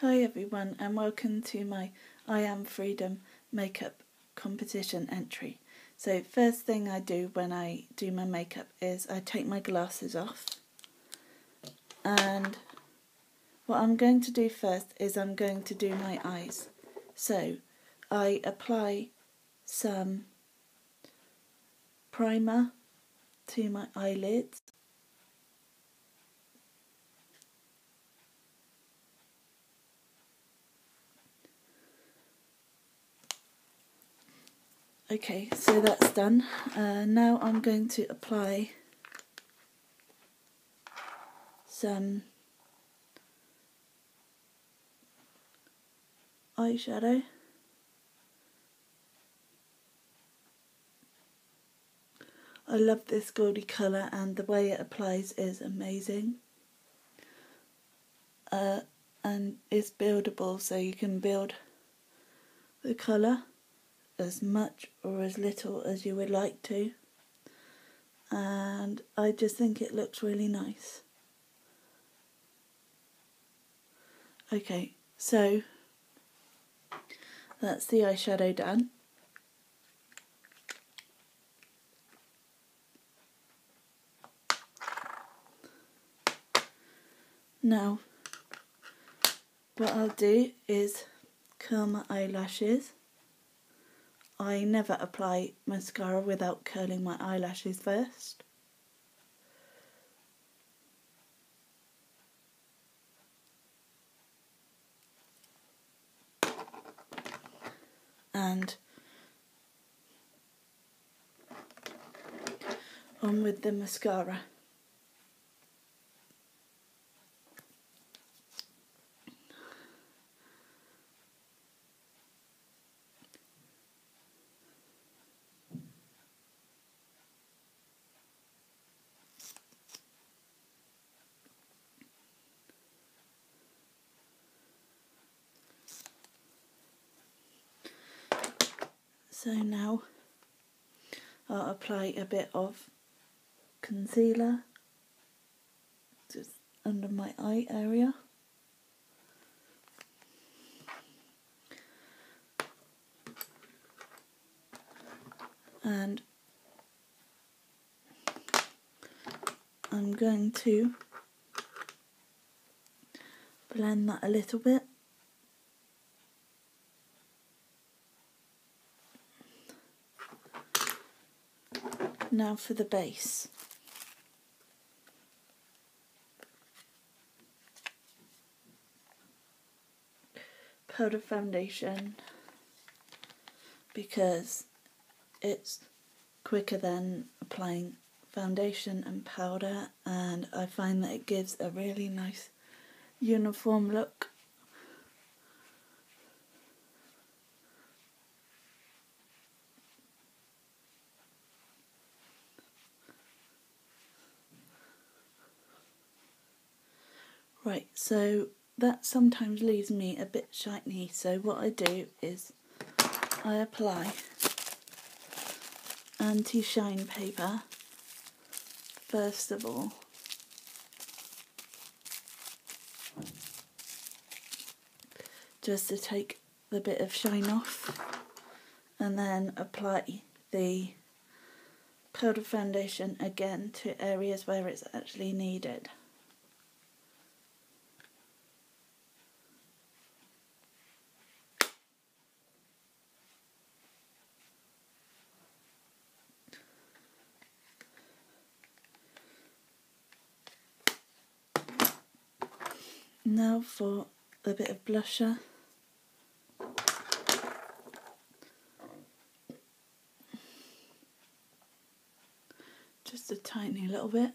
Hi everyone and welcome to my I Am Freedom makeup competition entry. So first thing I do when I do my makeup is I take my glasses off and what I'm going to do first is I'm going to do my eyes. So I apply some primer to my eyelids Okay, so that's done. Uh, now I'm going to apply some eyeshadow. I love this goldy colour and the way it applies is amazing. Uh, and it's buildable so you can build the colour as much or as little as you would like to and I just think it looks really nice. Okay, so that's the eyeshadow done. Now, what I'll do is curl my eyelashes. I never apply mascara without curling my eyelashes first. And on with the mascara. So now I'll apply a bit of concealer just under my eye area. And I'm going to blend that a little bit. Now for the base. Powder foundation because it's quicker than applying foundation and powder and I find that it gives a really nice uniform look Right, so that sometimes leaves me a bit shiny, so what I do is I apply anti-shine paper first of all. Just to take the bit of shine off and then apply the powder foundation again to areas where it's actually needed. Now for a bit of blusher. Just a tiny little bit.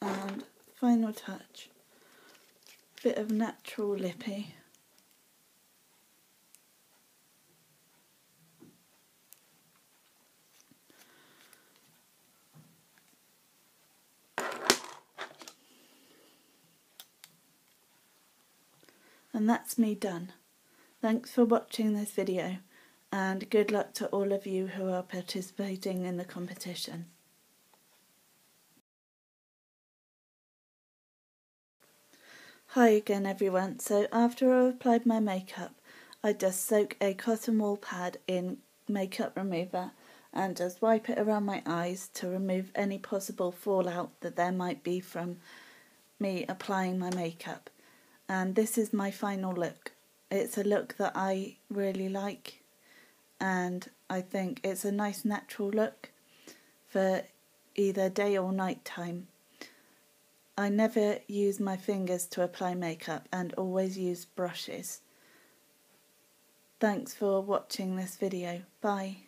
And final touch, bit of natural lippy. And that's me done. Thanks for watching this video and good luck to all of you who are participating in the competition. Hi again everyone, so after I've applied my makeup I just soak a cotton wool pad in makeup remover and just wipe it around my eyes to remove any possible fallout that there might be from me applying my makeup. And this is my final look. It's a look that I really like and I think it's a nice natural look for either day or night time. I never use my fingers to apply makeup and always use brushes. Thanks for watching this video. Bye.